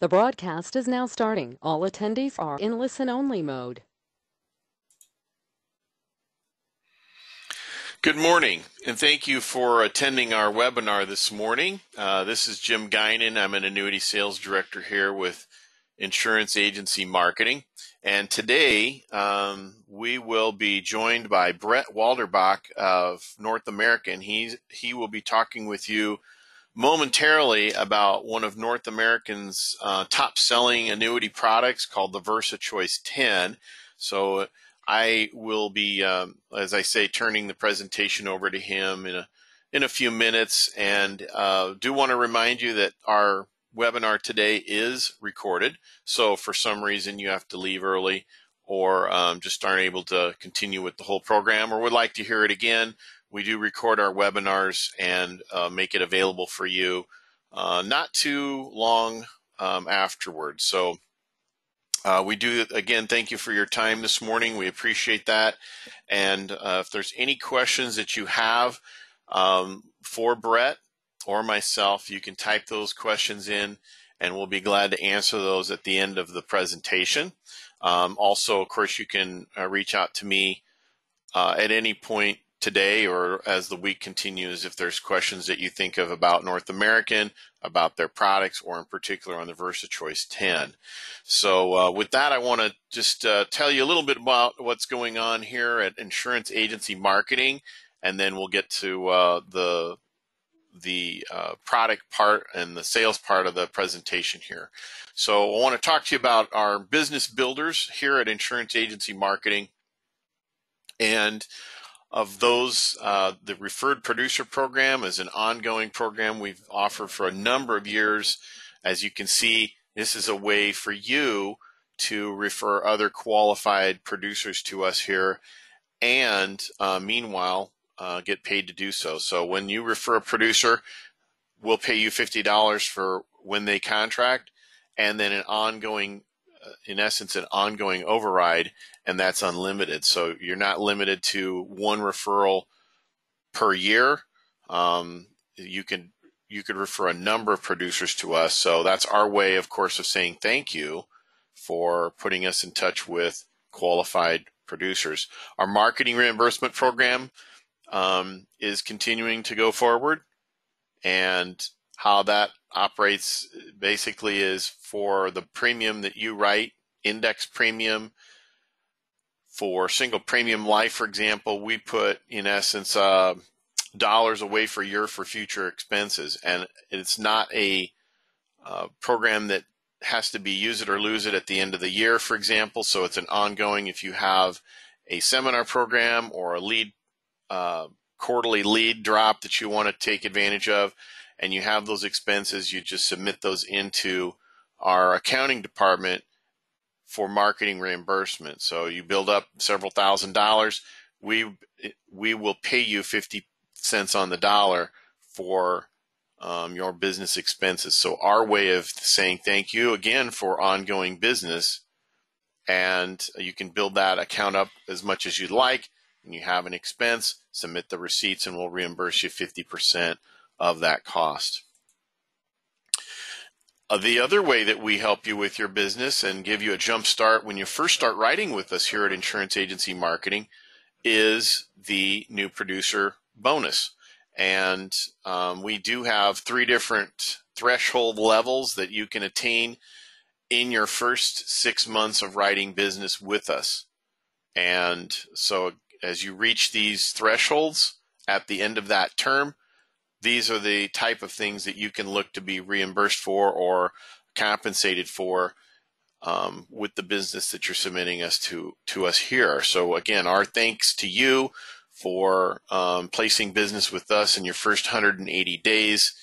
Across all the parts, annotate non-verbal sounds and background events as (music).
The broadcast is now starting. All attendees are in listen only mode. Good morning, and thank you for attending our webinar this morning. Uh, this is Jim Guinan. I'm an annuity sales director here with Insurance Agency Marketing. And today um, we will be joined by Brett Walderbach of North America, and he, he will be talking with you momentarily about one of North American's uh, top selling annuity products called the Versa Choice 10. So I will be, um, as I say, turning the presentation over to him in a in a few minutes, and uh, do want to remind you that our webinar today is recorded. So for some reason you have to leave early, or um, just aren't able to continue with the whole program, or would like to hear it again, we do record our webinars and uh, make it available for you uh, not too long um, afterwards. So uh, we do, again, thank you for your time this morning. We appreciate that. And uh, if there's any questions that you have um, for Brett or myself, you can type those questions in and we'll be glad to answer those at the end of the presentation. Um, also, of course, you can uh, reach out to me uh, at any point today or as the week continues if there's questions that you think of about North American, about their products, or in particular on the VersaChoice 10. So uh, with that, I want to just uh, tell you a little bit about what's going on here at Insurance Agency Marketing, and then we'll get to uh, the the uh, product part and the sales part of the presentation here. So I want to talk to you about our business builders here at Insurance Agency Marketing. And of those, uh, the referred producer program is an ongoing program we've offered for a number of years. As you can see, this is a way for you to refer other qualified producers to us here and uh, meanwhile uh, get paid to do so. So when you refer a producer, we'll pay you $50 for when they contract and then an ongoing in essence an ongoing override and that's unlimited. So you're not limited to one referral per year. Um, you can you could refer a number of producers to us. So that's our way of course of saying thank you for putting us in touch with qualified producers. Our marketing reimbursement program um, is continuing to go forward and how that operates basically is for the premium that you write, index premium. For single premium life, for example, we put in essence uh, dollars away for year for future expenses, and it's not a uh, program that has to be use it or lose it at the end of the year, for example. So it's an ongoing. If you have a seminar program or a lead uh, quarterly lead drop that you want to take advantage of, and you have those expenses, you just submit those into our accounting department for marketing reimbursement. So you build up several thousand dollars, we we will pay you 50 cents on the dollar for um, your business expenses. So our way of saying thank you again for ongoing business, and you can build that account up as much as you'd like. And you have an expense, submit the receipts, and we'll reimburse you 50% of that cost. Uh, the other way that we help you with your business and give you a jump start when you first start writing with us here at Insurance Agency Marketing is the new producer bonus. And um, we do have three different threshold levels that you can attain in your first six months of writing business with us. And so as you reach these thresholds at the end of that term, these are the type of things that you can look to be reimbursed for or compensated for um, with the business that you're submitting us to to us here. So again, our thanks to you for um, placing business with us in your first 180 days.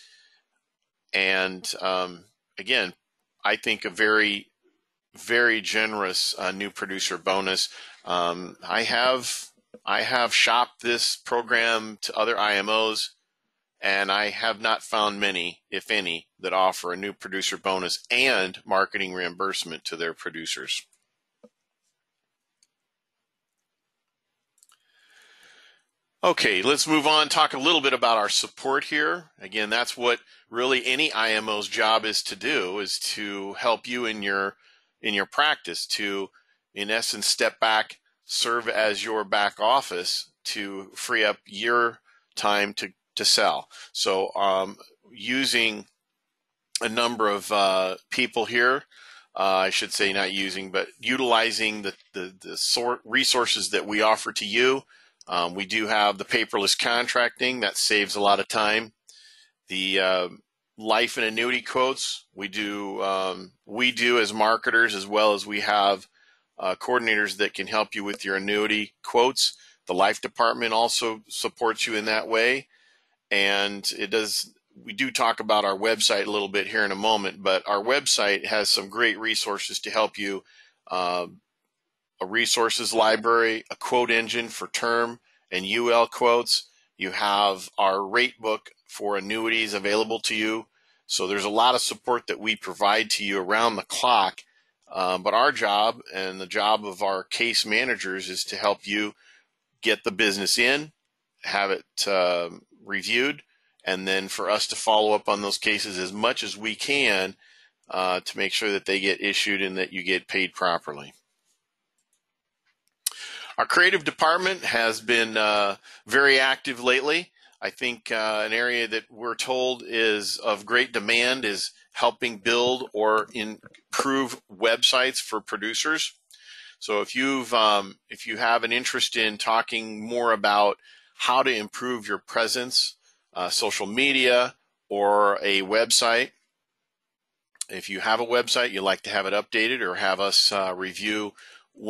And um, again, I think a very very generous uh, new producer bonus. Um, I have I have shopped this program to other IMOs and I have not found many, if any, that offer a new producer bonus and marketing reimbursement to their producers. Okay, let's move on. Talk a little bit about our support here. Again, that's what really any IMO's job is to do is to help you in your in your practice to in essence step back, serve as your back office to free up your time to to sell. So um, using a number of uh, people here uh, I should say not using, but utilizing the, the, the sort resources that we offer to you um, we do have the paperless contracting that saves a lot of time. The uh, life and annuity quotes we do um, we do as marketers as well as we have uh, coordinators that can help you with your annuity quotes. The life department also supports you in that way, and it does. We do talk about our website a little bit here in a moment, but our website has some great resources to help you uh, a resources library, a quote engine for term and UL quotes. You have our rate book for annuities available to you. So there's a lot of support that we provide to you around the clock. Um, but our job and the job of our case managers is to help you get the business in, have it uh, reviewed, and then for us to follow up on those cases as much as we can uh, to make sure that they get issued and that you get paid properly. Our creative department has been uh, very active lately. I think uh, an area that we're told is of great demand is helping build or improve websites for producers. So if you've um, if you have an interest in talking more about how to improve your presence, uh, social media, or a website, if you have a website, you'd like to have it updated or have us uh, review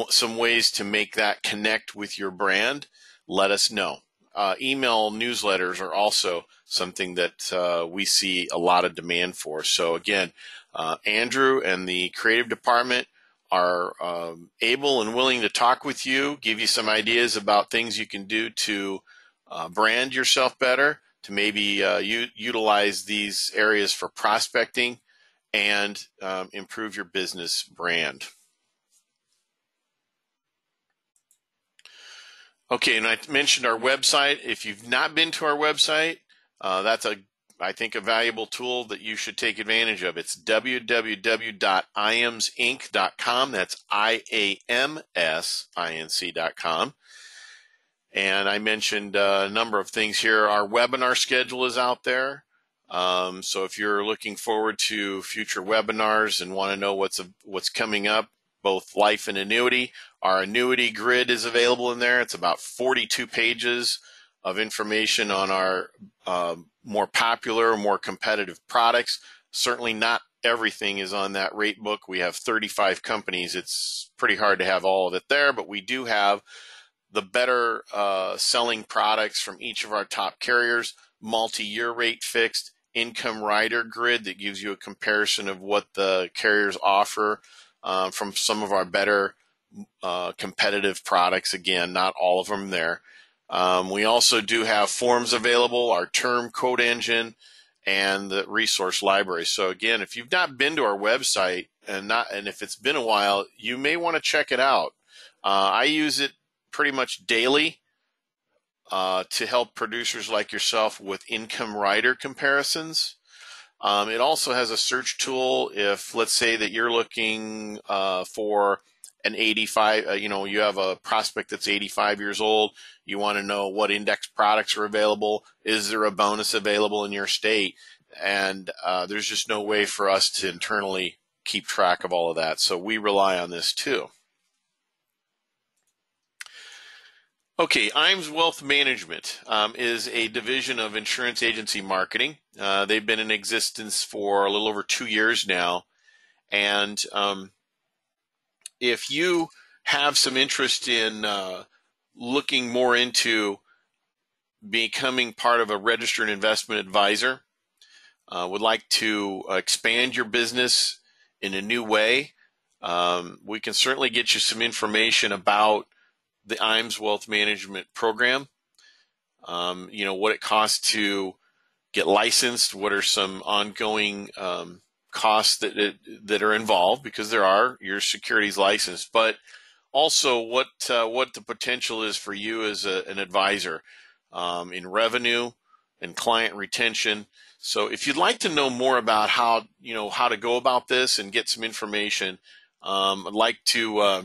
some ways to make that connect with your brand, let us know. Uh, email newsletters are also something that uh, we see a lot of demand for. So again, uh, Andrew and the creative department are um, able and willing to talk with you, give you some ideas about things you can do to uh, brand yourself better, to maybe uh, u- utilize these areas for prospecting and um, improve your business brand. Okay, and I mentioned our website. If you've not been to our website, uh, that's a I think a valuable tool that you should take advantage of. It's www.iamsinc.com. That's I A M S I N C.com. And I mentioned uh, a number of things here. Our webinar schedule is out there. Um, so if you're looking forward to future webinars and want to know what's what's coming up, both life and annuity. Our annuity grid is available in there. It's about 42 pages of information on our uh, more popular, more competitive products. Certainly not everything is on that rate book. We have 35 companies. It's pretty hard to have all of it there, but we do have the better uh, selling products from each of our top carriers, multi-year rate fixed, income rider grid that gives you a comparison of what the carriers offer uh, from some of our better uh, competitive products. Again, not all of them there. Um, we also do have forms available, our term quote engine, and the resource library. So again, if you've not been to our website and not, and if it's been a while, you may want to check it out. Uh, I use it pretty much daily uh, to help producers like yourself with income rider comparisons. Um, it also has a search tool if, let's say, that you're looking uh, for an 85, uh, you know, you have a prospect that's 85 years old. You want to know what index products are available. Is there a bonus available in your state? And uh, there's just no way for us to internally keep track of all of that. So we rely on this too. Okay, IAMS Wealth Management um, is a division of insurance agency marketing. Uh, they've been in existence for a little over two years now. And um, if you have some interest in uh, looking more into becoming part of a registered investment advisor, uh, would like to expand your business in a new way, um, we can certainly get you some information about the IAMS Wealth Management Program. Um, you know what it costs to get licensed. What are some ongoing um, costs that it, that are involved because there are your securities license, but also what uh, what the potential is for you as a, an advisor. um, in revenue and client retention. So if you'd like to know more about how you know how to go about this and get some information, um, I'd like to uh,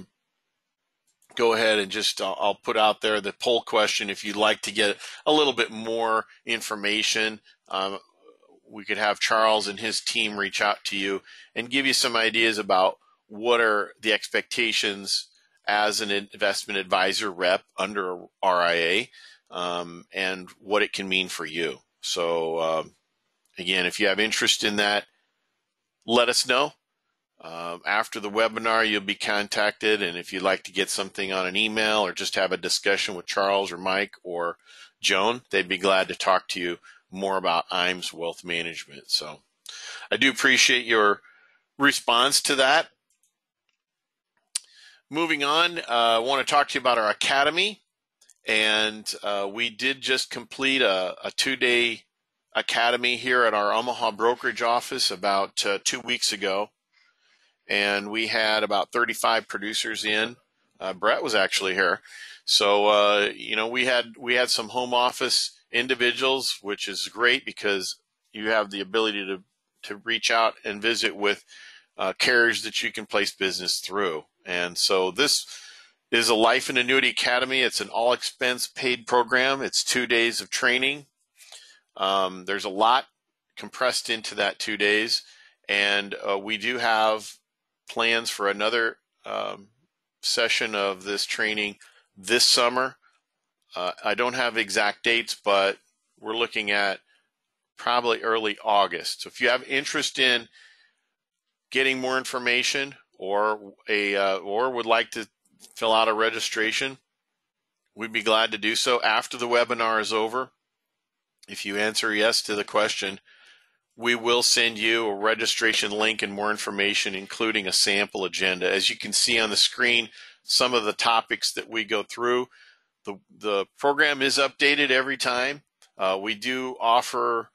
go ahead and just uh, I'll put out there the poll question. If you'd like to get a little bit more information, um, we could have Charles and his team reach out to you and give you some ideas about what are the expectations as an investment advisor rep under RIA um, and what it can mean for you. So, um, again, if you have interest in that, let us know. Um, after the webinar, you'll be contacted. And if you'd like to get something on an email or just have a discussion with Charles or Mike or Joan, they'd be glad to talk to you more about IAMS wealth management. So I do appreciate your response to that. Moving on, uh, I want to talk to you about our academy. And uh, we did just complete a, a two day academy here at our Omaha brokerage office about uh, two weeks ago. And we had about 35 producers in. Uh, Brett was actually here. So, uh, you know, we had, we had some home office individuals, which is great because you have the ability to, to reach out and visit with uh, carriers that you can place business through. And so this is a Life and Annuity Academy. It's an all expense paid program. It's two days of training. Um, there's a lot compressed into that two days. And uh, we do have plans for another um, session of this training this summer. Uh, I don't have exact dates, but we're looking at probably early August. So if you have interest in getting more information or a uh, or would like to fill out a registration, we'd be glad to do so after the webinar is over. If you answer yes to the question, we will send you a registration link and more information, including a sample agenda. As you can see on the screen, some of the topics that we go through. The, the program is updated every time. Uh, we do offer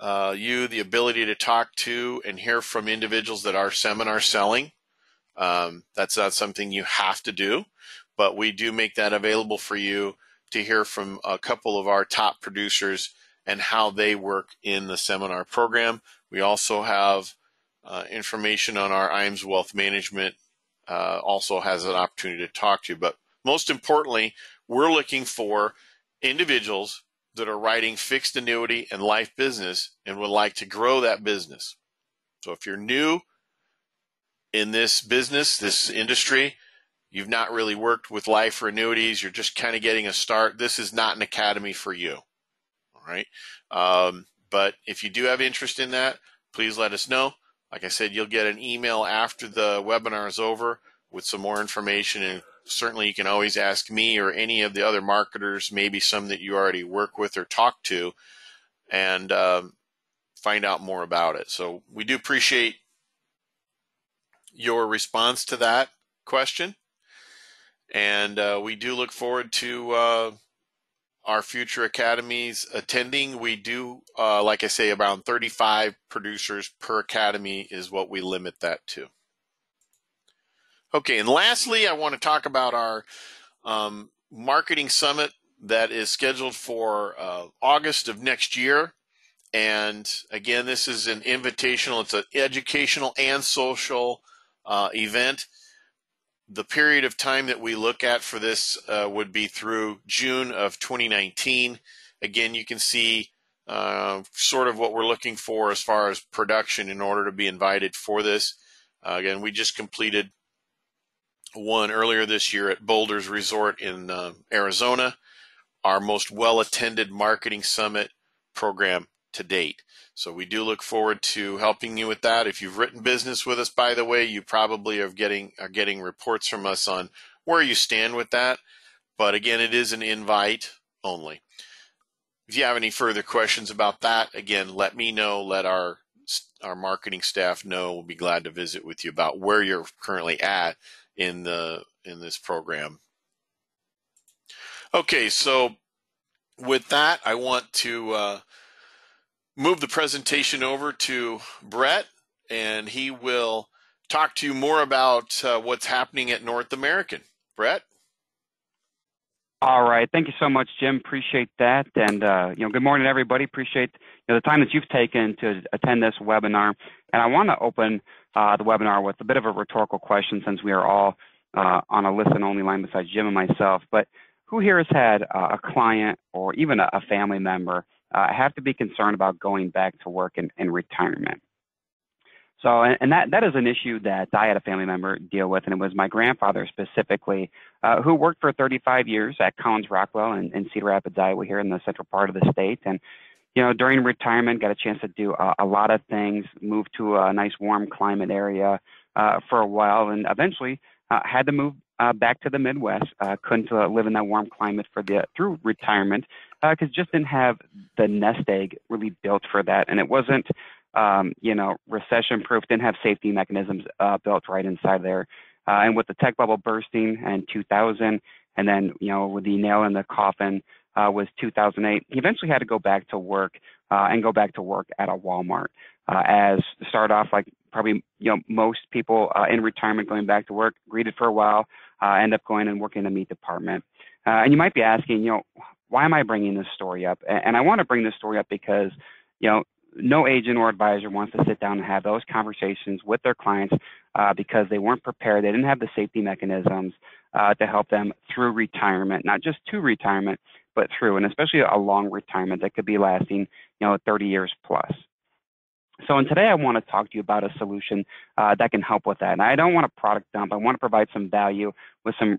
uh, you the ability to talk to and hear from individuals that are seminar selling. Um, that's not something you have to do, but we do make that available for you to hear from a couple of our top producers and how they work in the seminar program. We also have uh, information on our IAMS Wealth Management, uh, also has an opportunity to talk to you. But most importantly, we're looking for individuals that are writing fixed annuity and life business and would like to grow that business. So if you're new in this business, this industry, you've not really worked with life or annuities, you're just kind of getting a start, this is not an academy for you. Right. Um, but if you do have interest in that, please let us know. Like I said, you'll get an email after the webinar is over with some more information. And certainly you can always ask me or any of the other marketers, maybe some that you already work with or talk to, and um, find out more about it. So we do appreciate your response to that question. And uh, we do look forward to uh, our future academies attending. We do, uh, like I say, around 35 producers per academy is what we limit that to. Okay, and lastly, I want to talk about our um, marketing summit that is scheduled for uh, August of next year. And again, this is an invitational, it's an educational and social uh, event. The period of time that we look at for this uh, would be through June of 2019. Again, you can see uh, sort of what we're looking for as far as production in order to be invited for this. Uh, again, we just completed one earlier this year at Boulders Resort in uh, Arizona, our most well attended marketing summit program to date. So we do look forward to helping you with that. If you've written business with us, by the way, you probably are getting are getting reports from us on where you stand with that. But again, it is an invite only. If you have any further questions about that, again, let me know. Let our our marketing staff know. We'll be glad to visit with you about where you're currently at in the in this program. Okay, so with that, I want to uh, move the presentation over to Brett, and he will talk to you more about uh, what's happening at North American. Brett? All right. Thank you so much, Jim. Appreciate that. And, uh, you know, good morning, everybody. Appreciate you know, the time that you've taken to attend this webinar. And I want to open uh, the webinar with a bit of a rhetorical question since we are all uh, on a listen-only line besides Jim and myself. But who here has had uh, a client or even a, a family member uh, have to be concerned about going back to work in, in retirement? So, and that, that is an issue that I had a family member deal with, and it was my grandfather specifically, uh, who worked for 35 years at Collins Rockwell in, in Cedar Rapids, Iowa, here in the central part of the state. And, you know, during retirement, got a chance to do a, a lot of things, moved to a nice warm climate area uh, for a while, and eventually uh, had to move uh, back to the Midwest. Uh, couldn't uh, live in that warm climate for the through retirement because uh, just didn't have the nest egg really built for that, and it wasn't um, you know, recession proof, didn't have safety mechanisms uh, built right inside there. Uh, and with the tech bubble bursting in 2000, and then, you know, with the nail in the coffin uh, was 2008, he eventually had to go back to work uh, and go back to work at a Walmart. Uh, as start off like probably you know most people uh, in retirement going back to work, greeted for a while, end up going and working in the meat department. and you might be asking, you know, why am I bringing this story up? And I want to bring this story up because, you know, no agent or advisor wants to sit down and have those conversations with their clients uh, because they weren't prepared. They didn't have the safety mechanisms uh, to help them through retirement, not just to retirement, but through, and especially a long retirement that could be lasting, you know, 30 years plus. So, and today I want to talk to you about a solution uh, that can help with that. And I don't want a product dump. I want to provide some value with some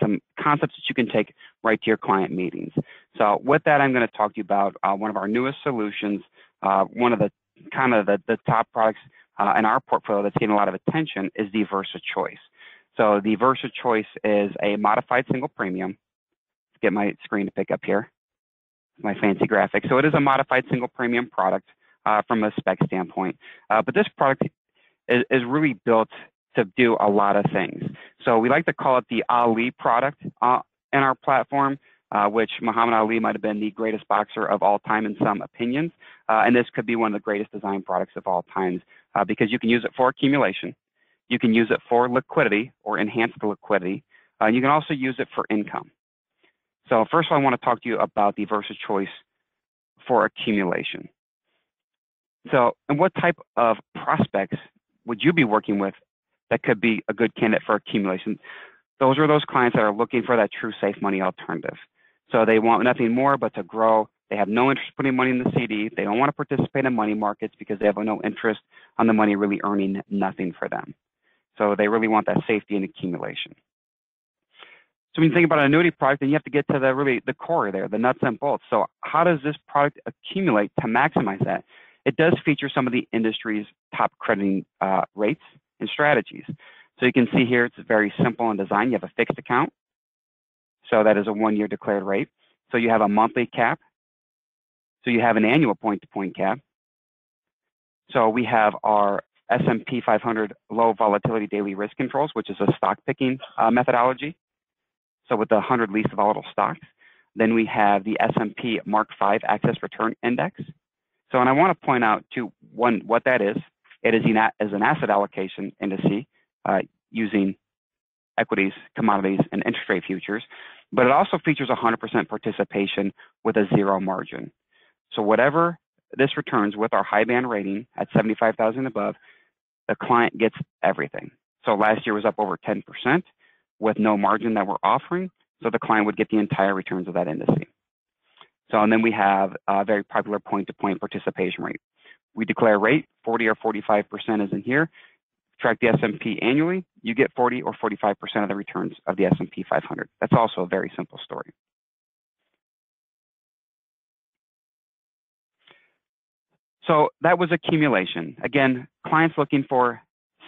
some concepts that you can take right to your client meetings. So, with that, I'm going to talk to you about uh, one of our newest solutions uh, one of the kind of the, the top products uh, in our portfolio that's getting a lot of attention is the Versa Choice. So the Versa Choice is a modified single premium. Let's get my screen to pick up here, my fancy graphic. So it is a modified single premium product uh, from a spec standpoint. Uh, but this product is, is really built to do a lot of things. So we like to call it the Ali product uh, in our platform uh, which Muhammad Ali might have been the greatest boxer of all time in some opinions. Uh, and this could be one of the greatest design products of all times uh, because you can use it for accumulation. You can use it for liquidity or enhance the liquidity. Uh, you can also use it for income. So first of all, I want to talk to you about the Versa Choice for accumulation. So, and what type of prospects would you be working with that could be a good candidate for accumulation? Those are those clients that are looking for that true safe money alternative. So they want nothing more but to grow. They have no interest putting money in the CD. They don't want to participate in money markets because they have no interest on the money really earning nothing for them. So they really want that safety and accumulation. So when you think about an annuity product, then you have to get to the really the core there, the nuts and bolts. So how does this product accumulate to maximize that? It does feature some of the industry's top crediting uh, rates and strategies. So you can see here it's very simple in design. You have a fixed account, so that is a one-year declared rate. So you have a monthly cap. So you have an annual point-to-point cap. So we have our S&P 500 low volatility daily risk controls, which is a stock picking uh, methodology. So with the 100 least volatile stocks. Then we have the S&P Mark V Excess Return Index. So, and I want to point out to one what that is. It is an asset allocation indice uh, using equities, commodities, and interest rate futures but it also features 100% participation with a zero margin. So whatever this returns with our high band rating at 75,000 above, the client gets everything. So last year was up over 10% with no margin that we're offering. So the client would get the entire returns of that indice. So and then we have a very popular point-to-point participation rate. We declare rate 40 or 45% is in here track the S&P annually, you get 40 or 45% of the returns of the S&P 500. That's also a very simple story. So that was accumulation. Again, clients looking for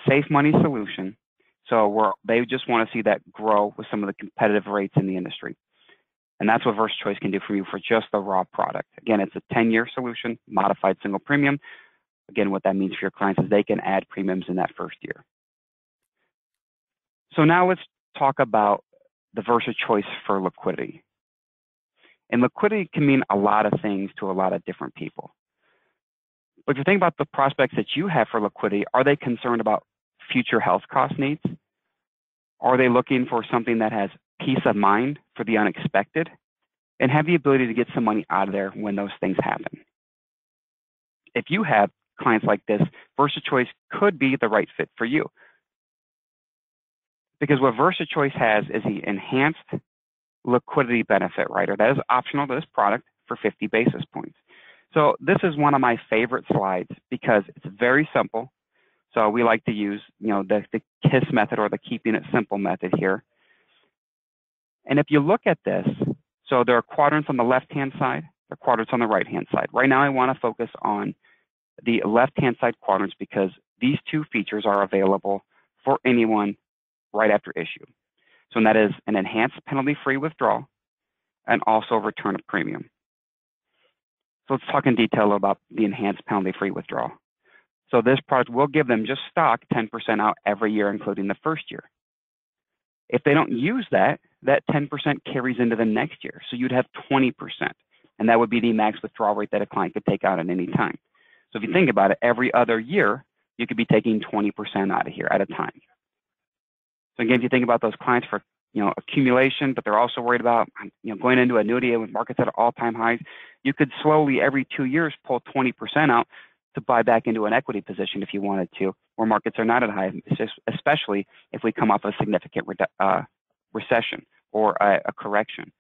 safe money solution. So they just want to see that grow with some of the competitive rates in the industry. And that's what Versa Choice can do for you for just the raw product. Again, it's a 10-year solution, modified single premium. Again, what that means for your clients is they can add premiums in that first year. So now let's talk about the Versa choice for liquidity. And liquidity can mean a lot of things to a lot of different people. But if you think about the prospects that you have for liquidity, are they concerned about future health cost needs? Are they looking for something that has peace of mind for the unexpected, and have the ability to get some money out of there when those things happen. If you have clients like this, VersaChoice could be the right fit for you. Because what VersaChoice has is the enhanced liquidity benefit rider. That is optional to this product for 50 basis points. So this is one of my favorite slides because it's very simple. So we like to use, you know, the, the KISS method or the keeping it simple method here. And if you look at this, so there are quadrants on the left-hand side, there are quadrants on the right-hand side. Right now I want to focus on the left-hand side quadrants because these two features are available for anyone right after issue. So that is an enhanced penalty-free withdrawal and also return of premium. So let's talk in detail about the enhanced penalty-free withdrawal. So this product will give them just stock 10% out every year, including the first year. If they don't use that, that 10% carries into the next year. So you'd have 20%. And that would be the max withdrawal rate that a client could take out at any time. So if you think about it, every other year, you could be taking 20% out of here at a time. So again, if you think about those clients for you know accumulation, but they're also worried about you know going into annuity with markets at all-time highs, you could slowly every two years pull 20% out to buy back into an equity position if you wanted to, where markets are not at high, especially if we come off a significant uh, recession or a, a correction.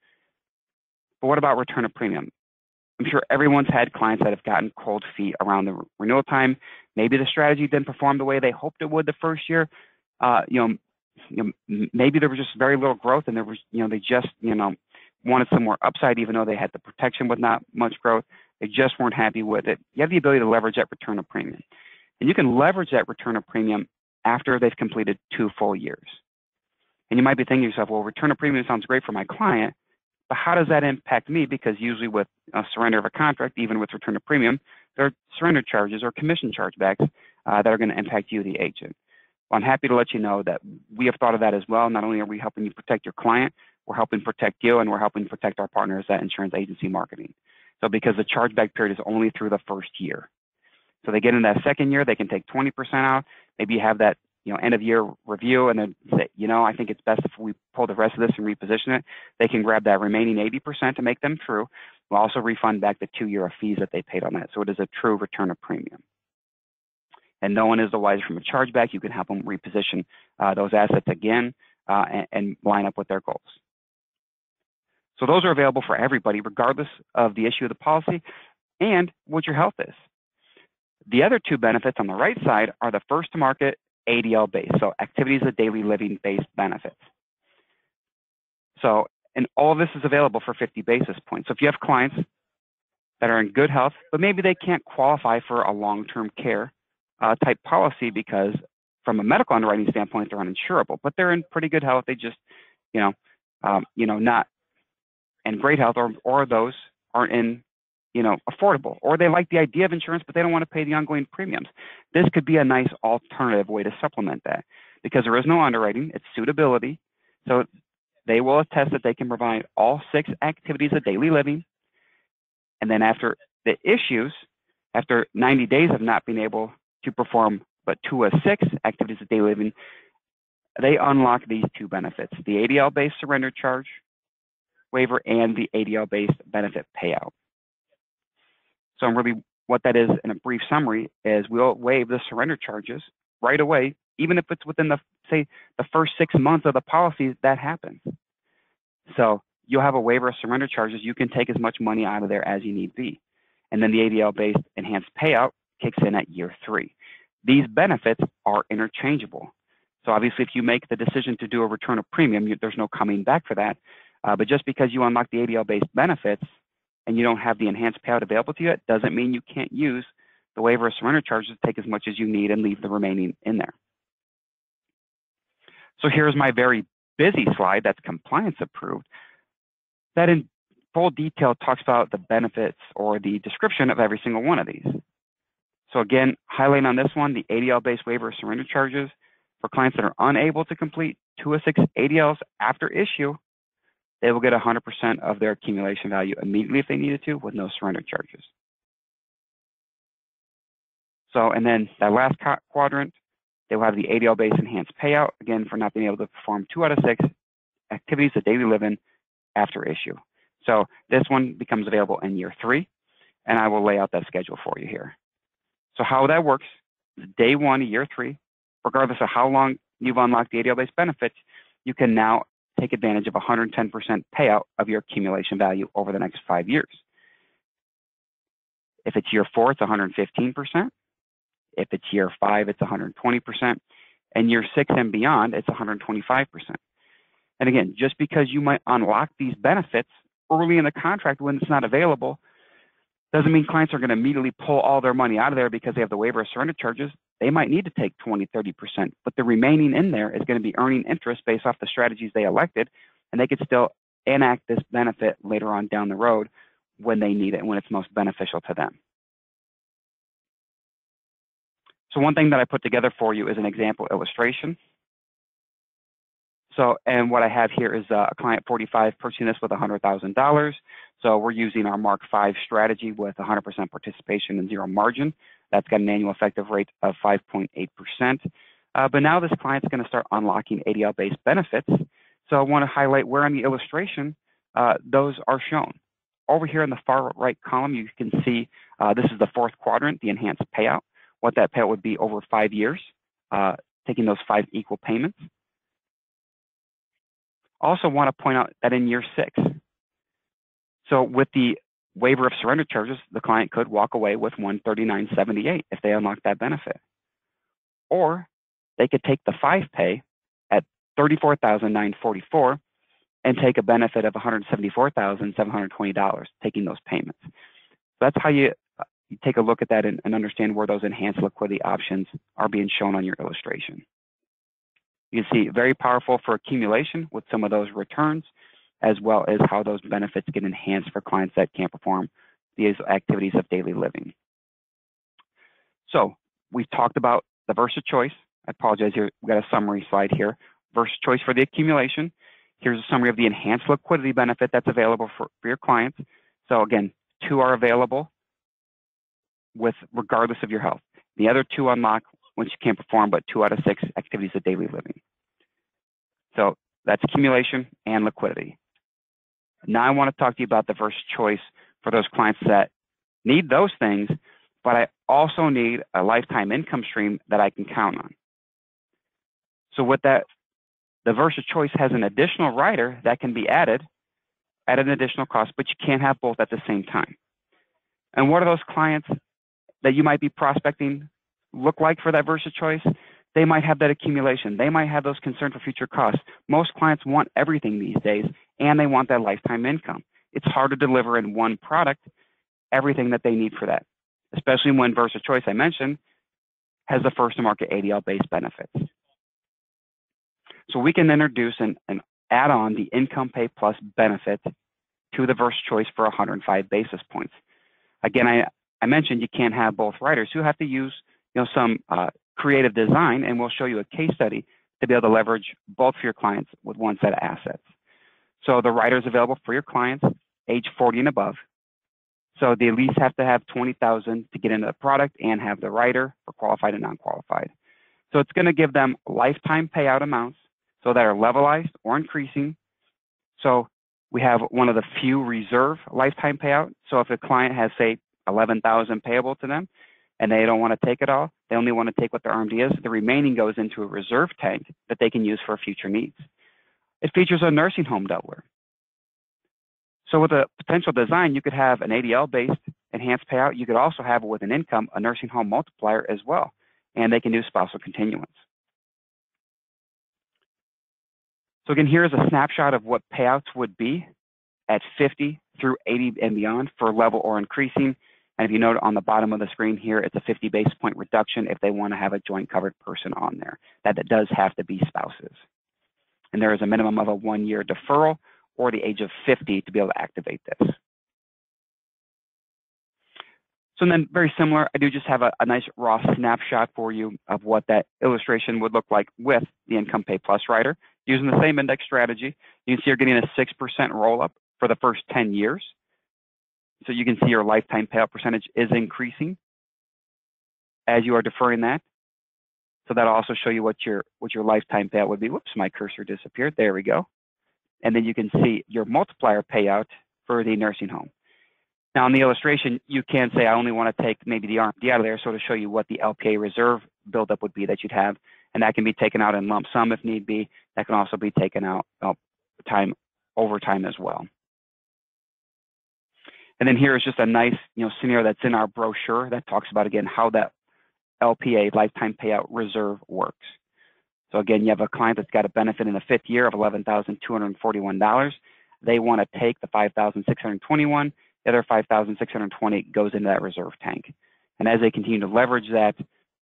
But what about return of premium? I'm sure everyone's had clients that have gotten cold feet around the renewal time. Maybe the strategy didn't perform the way they hoped it would the first year. Uh, you know, you know, maybe there was just very little growth, and there was, you know, they just, you know, wanted some more upside, even though they had the protection with not much growth. They just weren't happy with it. You have the ability to leverage that return of premium, and you can leverage that return of premium after they've completed two full years. And you might be thinking to yourself, well, return of premium sounds great for my client, but how does that impact me? Because usually with a surrender of a contract, even with return of premium, there are surrender charges or commission chargebacks uh, that are going to impact you, the agent. Well, I'm happy to let you know that we have thought of that as well. Not only are we helping you protect your client, we're helping protect you and we're helping protect our partners at Insurance Agency Marketing. So because the chargeback period is only through the first year. So they get in that second year, they can take 20% out. Maybe you have that you know, end of year review and then say, you know, I think it's best if we pull the rest of this and reposition it. They can grab that remaining 80% to make them true. We'll also refund back the two year of fees that they paid on that. So it is a true return of premium. And no one is the wiser from a chargeback. You can help them reposition uh, those assets again uh, and, and line up with their goals. So those are available for everybody, regardless of the issue of the policy and what your health is. The other two benefits on the right side are the first to market ADL based, so activities of daily living based benefits. So, and all this is available for 50 basis points. So if you have clients that are in good health, but maybe they can't qualify for a long-term care uh, type policy because from a medical underwriting standpoint, they're uninsurable, but they're in pretty good health. They just, you know, um, you know, not in great health or, or those aren't in you know, affordable, or they like the idea of insurance, but they don't want to pay the ongoing premiums. This could be a nice alternative way to supplement that because there is no underwriting, it's suitability. So they will attest that they can provide all six activities of daily living. And then after the issues, after 90 days of not being able to perform but two of six activities of daily living, they unlock these two benefits, the ADL-based surrender charge waiver and the ADL-based benefit payout. So really what that is in a brief summary is we'll waive the surrender charges right away, even if it's within the, say, the first six months of the policy that happens. So you'll have a waiver of surrender charges. You can take as much money out of there as you need be. And then the ADL-based enhanced payout kicks in at year three. These benefits are interchangeable. So obviously, if you make the decision to do a return of premium, you, there's no coming back for that. Uh, but just because you unlock the ADL-based benefits and you don't have the enhanced payout available to you, it doesn't mean you can't use the waiver of surrender charges to take as much as you need and leave the remaining in there. So here's my very busy slide that's compliance approved that in full detail talks about the benefits or the description of every single one of these. So again, highlighting on this one, the ADL-based waiver of surrender charges for clients that are unable to complete two of six ADLs after issue they will get 100% of their accumulation value immediately if they needed to with no surrender charges. So, and then that last quadrant, they will have the ADL-based enhanced payout, again, for not being able to perform two out of six activities of daily living after issue. So this one becomes available in year three, and I will lay out that schedule for you here. So how that works, day one, year three, regardless of how long you've unlocked the ADL-based benefits, you can now take advantage of 110% payout of your accumulation value over the next five years. If it's year four, it's 115%. If it's year five, it's 120%. And year six and beyond, it's 125%. And again, just because you might unlock these benefits early in the contract when it's not available, doesn't mean clients are going to immediately pull all their money out of there because they have the waiver of surrender charges. They might need to take 20, 30%, but the remaining in there is going to be earning interest based off the strategies they elected, and they could still enact this benefit later on down the road when they need it and when it's most beneficial to them. So one thing that I put together for you is an example illustration. So, and what I have here is uh, a client 45 purchasing this with $100,000. So we're using our Mark 5 strategy with 100% participation and zero margin. That's got an annual effective rate of 5.8%. Uh, but now this client's going to start unlocking ADL-based benefits. So I want to highlight where on the illustration uh, those are shown. Over here in the far right column, you can see uh, this is the fourth quadrant, the enhanced payout, what that payout would be over five years, uh, taking those five equal payments. Also want to point out that in year six, so with the waiver of surrender charges, the client could walk away with 139.78 if they unlock that benefit. Or they could take the five pay at 34,944 and take a benefit of $174,720 taking those payments. So that's how you, uh, you take a look at that and, and understand where those enhanced liquidity options are being shown on your illustration. You can see very powerful for accumulation with some of those returns, as well as how those benefits get enhanced for clients that can't perform these activities of daily living. So we've talked about the Versa choice. I apologize here, we've got a summary slide here. Versa choice for the accumulation. Here's a summary of the enhanced liquidity benefit that's available for, for your clients. So again, two are available with regardless of your health. The other two unlock once you can't perform but two out of six activities of daily living. So that's accumulation and liquidity. Now I want to talk to you about the Versa choice for those clients that need those things, but I also need a lifetime income stream that I can count on. So with that, the Versa choice has an additional rider that can be added at an additional cost, but you can't have both at the same time. And what are those clients that you might be prospecting look like for that Versa choice? They might have that accumulation. They might have those concerns for future costs. Most clients want everything these days, and they want that lifetime income. It's hard to deliver in one product everything that they need for that, especially when Versa Choice, I mentioned, has the first to market ADL based benefits. So we can introduce and, and add on the income pay plus benefit to the Versa Choice for 105 basis points. Again, I, I mentioned you can't have both riders. You have to use you know, some uh, creative design, and we'll show you a case study to be able to leverage both for your clients with one set of assets. So the rider is available for your clients age 40 and above. So they at least have to have 20,000 to get into the product and have the rider for qualified and non-qualified. So it's going to give them lifetime payout amounts so that are levelized or increasing. So we have one of the few reserve lifetime payout. So if a client has say 11,000 payable to them, and they don't want to take it all. They only want to take what their RMD is. The remaining goes into a reserve tank that they can use for future needs. It features a nursing home Delaware. So with a potential design, you could have an ADL-based enhanced payout. You could also have with an income, a nursing home multiplier as well. And they can do spousal continuance. So again, here's a snapshot of what payouts would be at 50 through 80 and beyond for level or increasing. And if you note on the bottom of the screen here, it's a 50 basis point reduction if they want to have a joint covered person on there. That, that does have to be spouses. And there is a minimum of a one year deferral or the age of 50 to be able to activate this. So then very similar, I do just have a, a, nice raw snapshot for you of what that illustration would look like with the Income Pay Plus rider. Using the same index strategy, you can see you're getting a 6% roll up for the first 10 years. So you can see your lifetime payout percentage is increasing as you are deferring that. So that'll also show you what your what your lifetime payout would be. Whoops, my cursor disappeared. There we go. and then you can see your multiplier payout for the nursing home. Now, in the illustration, you can say, I only want to take maybe the RMD out of there, so to show you what the LPA reserve buildup would be that you'd have, and that can be taken out in lump sum if need be. That can also be taken out uh, time over time as well. And then here is just a nice, you know, scenario that's in our brochure that talks about again how that LPA lifetime payout reserve works. So again, you have a client that's got a benefit in the fifth year of $11,241. They want to take the 5,621. The other 5,620 goes into that reserve tank. And as they continue to leverage that,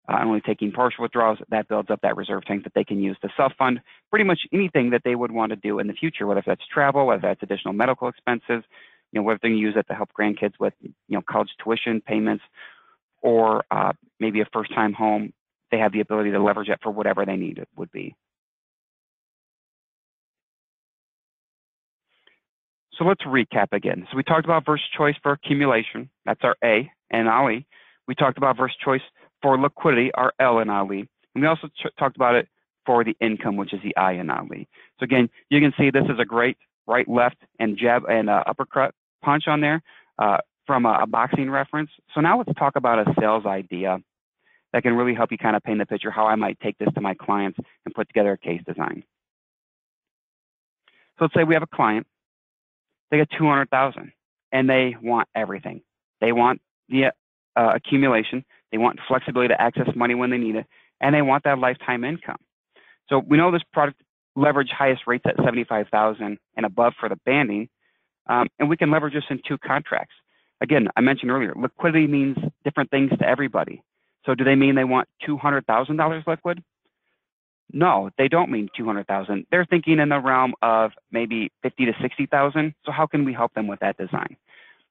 uh, only taking partial withdrawals, that builds up that reserve tank that they can use to self-fund pretty much anything that they would want to do in the future, whether that's travel, whether that's additional medical expenses, you know, whether they use it to help grandkids with, you know, college tuition payments, or uh, maybe a first-time home, they have the ability to leverage it for whatever they need it would be. So let's recap again. So we talked about versus choice for accumulation, that's our A and Ali. We talked about VersaChoice for liquidity, our L and Ali. And we also talked about it for the income, which is the I and Ali. So again, you can see this is a great right, left, and jab and uh, uppercut punch on there uh, from a, a boxing reference. So now let's talk about a sales idea that can really help you kind of paint the picture how I might take this to my clients and put together a case design. So let's say we have a client, they get 200,000 and they want everything. They want the uh, accumulation, they want flexibility to access money when they need it, and they want that lifetime income. So we know this product leverage highest rates at 75,000 and above for the banding, um, and we can leverage this in two contracts. Again, I mentioned earlier, liquidity means different things to everybody. So do they mean they want $200,000 liquid? No, they don't mean 200,000. They're thinking in the realm of maybe 50 to 60,000. So how can we help them with that design?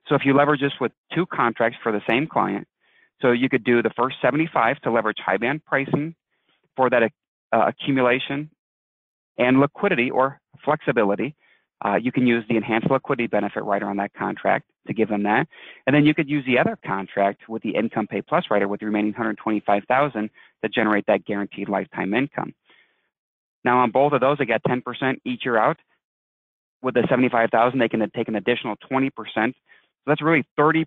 So if you leverage this with two contracts for the same client, so you could do the first 75 to leverage high band pricing for that uh, accumulation and liquidity or flexibility. Uh, you can use the enhanced liquidity benefit rider on that contract to give them that. And then you could use the other contract with the income pay plus rider with the remaining 125,000 to generate that guaranteed lifetime income. Now on both of those, they get 10% each year out. With the 75,000, they can take an additional 20%. So that's really 30%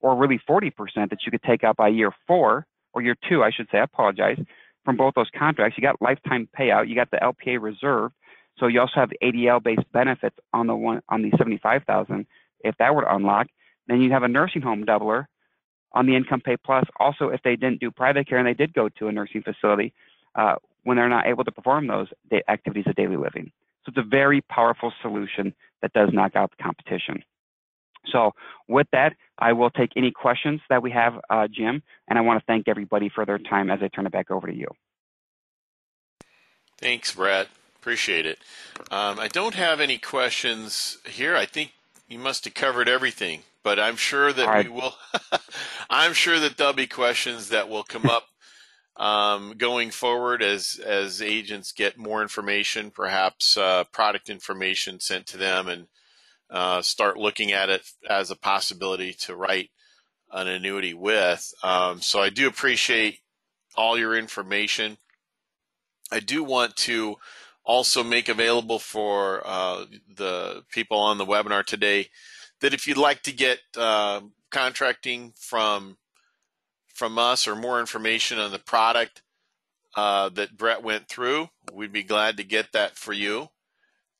or really 40% that you could take out by year four or year two, I should say, I apologize, from both those contracts. You got lifetime payout, you got the LPA reserve, so you also have ADL-based benefits on the one on the 75,000. If that were to unlock, then you'd have a nursing home doubler on the income pay plus. Also, if they didn't do private care and they did go to a nursing facility, uh, when they're not able to perform those activities of daily living. So it's a very powerful solution that does knock out the competition. So with that, I will take any questions that we have, uh, Jim, and I want to thank everybody for their time as I turn it back over to you. Thanks, Brett. Appreciate it. Um, I don't have any questions here. I think you must have covered everything, but I'm sure that right. we will. (laughs) I'm sure that there'll be questions that will come up um, going forward as as agents get more information, perhaps uh, product information sent to them, and uh, start looking at it as a possibility to write an annuity with. Um, so I do appreciate all your information. I do want to also make available for uh, the people on the webinar today that if you'd like to get uh, contracting from from us or more information on the product uh, that Brett went through, we'd be glad to get that for you.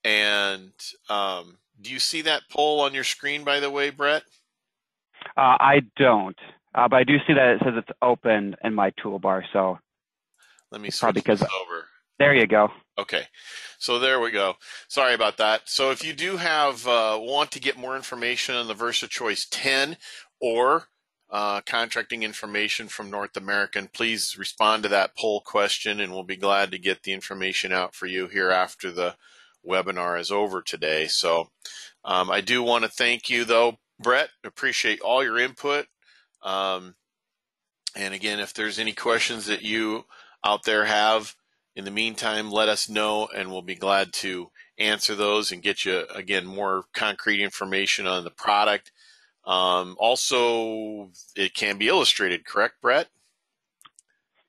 And um, do you see that poll on your screen, by the way, Brett? Uh, I don't, uh, but I do see that it says it's open in my toolbar. So let me switch because over. There you go. Okay, so there we go. Sorry about that. So if you do have uh, want to get more information on the VersaChoice 10 or uh, contracting information from North American, please respond to that poll question, and we'll be glad to get the information out for you here after the webinar is over today. So um, I do want to thank you, though, Brett. Appreciate all your input. Um, and again, if there's any questions that you out there have, in the meantime, let us know and we'll be glad to answer those and get you, again, more concrete information on the product. Um, also, it can be illustrated, correct, Brett?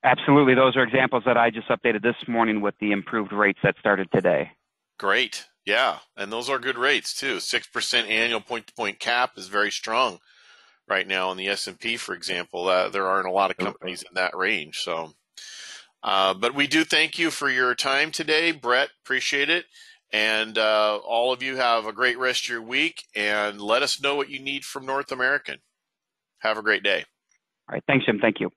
Absolutely. Those are examples that I just updated this morning with the improved rates that started today. Great. Yeah. And those are good rates too. 6% annual point to point cap is very strong right now in the S&P, for example. Uh, there aren't a lot of companies in that range. So, uh, but we do thank you for your time today, Brett. Appreciate it. And uh, all of you have a great rest of your week and let us know what you need from North American. Have a great day. All right. Thanks, Jim. Thank you.